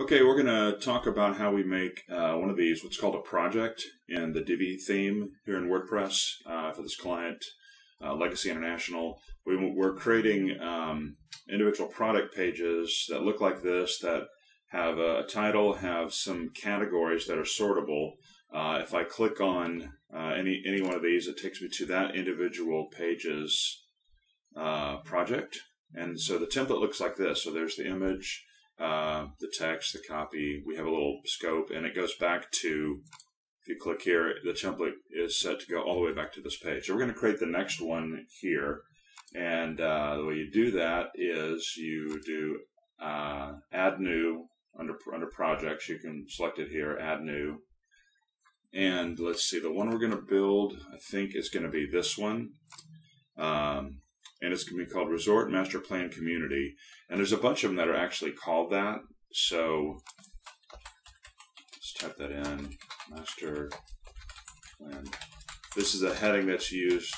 Okay, we're going to talk about how we make uh, one of these, what's called a project in the Divi theme here in WordPress uh, for this client, uh, Legacy International. We, are creating um, individual product pages that look like this that have a title, have some categories that are sortable. Uh, if I click on uh, any, any one of these, it takes me to that individual page's uh, project. And so the template looks like this. So there's the image, uh, the text, the copy. We have a little scope, and it goes back to, if you click here, the template is set to go all the way back to this page. So we're going to create the next one here. And uh, the way you do that is you do uh, add new under, under projects. You can select it here, add new. And let's see, the one we're going to build, I think, is going to be this one. Um, and it's going to be called Resort Master Plan Community. And there's a bunch of them that are actually called that. So let's type that in, Master Plan. This is a heading that's used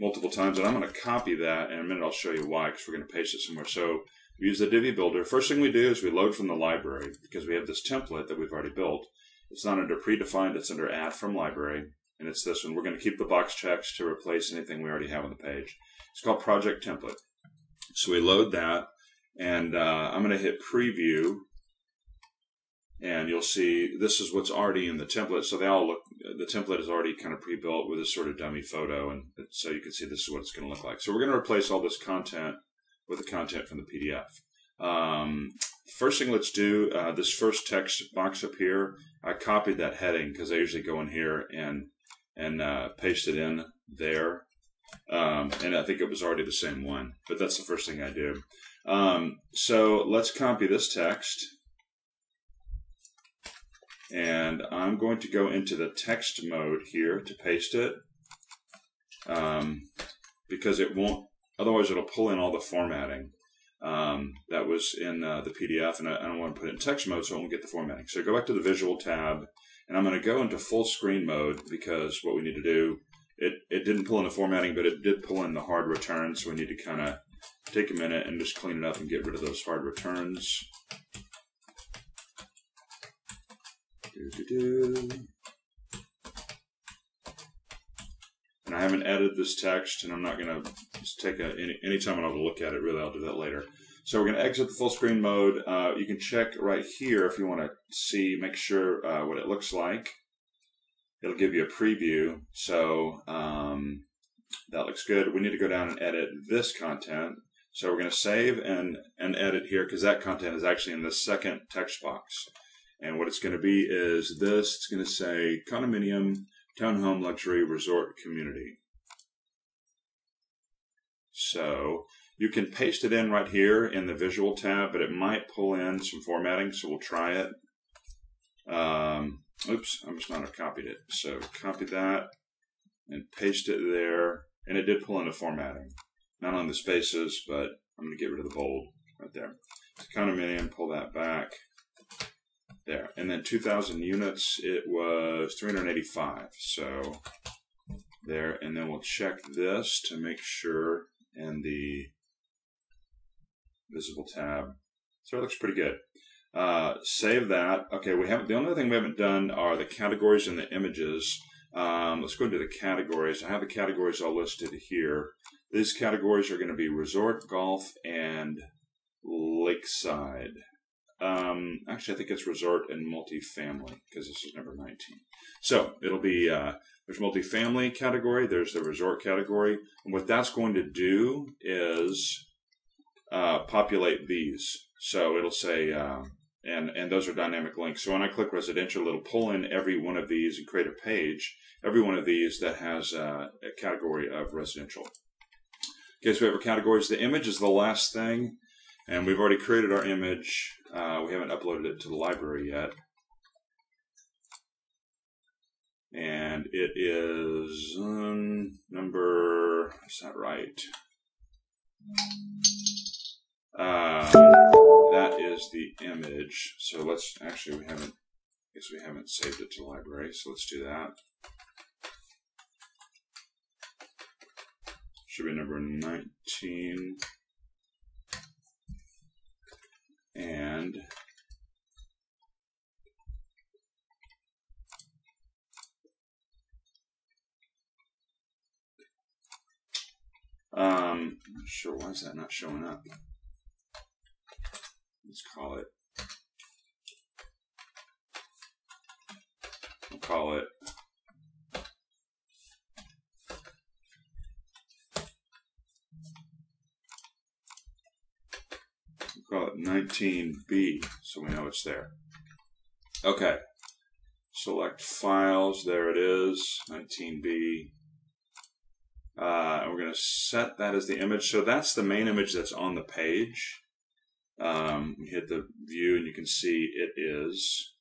multiple times, and I'm going to copy that. In a minute, I'll show you why, because we're going to paste it somewhere. So we use the Divi Builder. First thing we do is we load from the library, because we have this template that we've already built. It's not under predefined, it's under add from library and it's this one. We're going to keep the box checks to replace anything we already have on the page. It's called Project Template. So we load that, and uh, I'm going to hit Preview, and you'll see this is what's already in the template. So they all look, the template is already kind of pre-built with a sort of dummy photo, and so you can see this is what it's going to look like. So we're going to replace all this content with the content from the PDF. Um, first thing let's do, uh, this first text box up here, I copied that heading because I usually go in here and and uh, paste it in there. Um, and I think it was already the same one, but that's the first thing I do. Um, so let's copy this text. And I'm going to go into the text mode here to paste it. Um, because it won't, otherwise it'll pull in all the formatting um, that was in uh, the PDF, and I, I, don't want to put it in text mode, so I won't get the formatting. So go back to the visual tab, and I'm going to go into full screen mode because what we need to do, it, it didn't pull in the formatting, but it did pull in the hard returns. So we need to kind of take a minute and just clean it up and get rid of those hard returns. And I haven't edited this text, and I'm not going to take a, any, time I want to look at it, really, I'll do that later. So we're going to exit the full screen mode. Uh, you can check right here if you want to see, make sure uh, what it looks like. It'll give you a preview. So um, that looks good. We need to go down and edit this content. So we're going to save and, and edit here because that content is actually in the second text box. And what it's going to be is this. It's going to say condominium, townhome, luxury, resort, community. So you can paste it in right here in the visual tab, but it might pull in some formatting, so we'll try it. Um, oops, I must not have copied it. So copy that and paste it there. And it did pull in the formatting. Not on the spaces, but I'm going to get rid of the bold right there. Condominium, pull that back. There. And then 2,000 units, it was 385. So there. And then we'll check this to make sure and the visible tab. So it looks pretty good. Uh, save that. Okay, we haven't, the only thing we haven't done are the categories and the images. Um, let's go into the categories. I have the categories all listed here. These categories are going to be resort, golf, and lakeside. Um, actually, I think it's resort and multifamily because this is number 19. So it'll be uh, there's multifamily category, there's the resort category, and what that's going to do is uh, populate these. So it'll say, uh, and, and those are dynamic links. So when I click residential, it'll pull in every one of these and create a page, every one of these that has uh, a category of residential. Okay, so we have our categories. The image is the last thing, and we've already created our image. Uh, we haven't uploaded it to the library yet. And it is um, number, is that right? Uh, that is the image. So let's actually we haven't. I guess we haven't saved it to the library. So let's do that. Should be number nineteen. And Um, sure, why is that not showing up? Let's call it. We'll call it we'll call it 19B so we know it's there. Okay. Select files. There it is. 19B. Uh, and we're going to set that as the image. So that's the main image that's on the page. Um, hit the view and you can see it is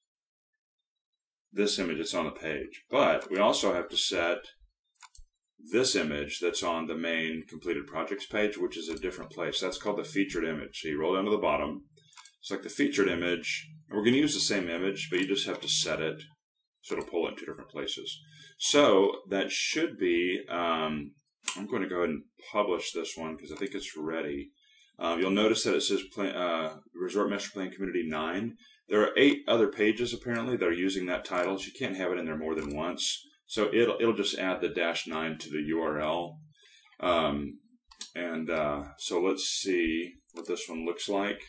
this image that's on the page. But we also have to set this image that's on the main completed projects page, which is a different place. That's called the featured image. So you roll down to the bottom, select the featured image. We're going to use the same image, but you just have to set it so it'll pull it in two different places. So that should be, um, I'm going to go ahead and publish this one because I think it's ready. Um, you'll notice that it says plan, uh, Resort Master Plan Community 9. There are eight other pages apparently that are using that title. So you can't have it in there more than once. So it'll, it'll just add the dash 9 to the URL. Um, and uh, so let's see what this one looks like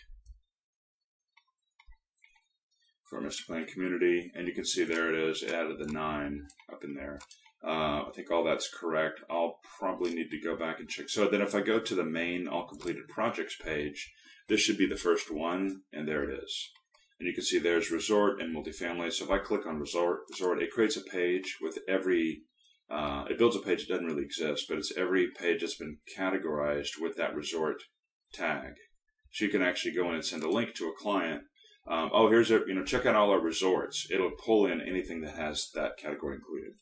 for Master Plan Community. And you can see there it is, added the 9 up in there. Uh, I think all that's correct. I'll probably need to go back and check. So then if I go to the main all completed projects page, this should be the first one, and there it is. And you can see there's resort and multifamily. So if I click on resort, resort, it creates a page with every, uh, it builds a page that doesn't really exist, but it's every page that's been categorized with that resort tag. So you can actually go in and send a link to a client. Um, oh, here's a, you know, check out all our resorts. It'll pull in anything that has that category included.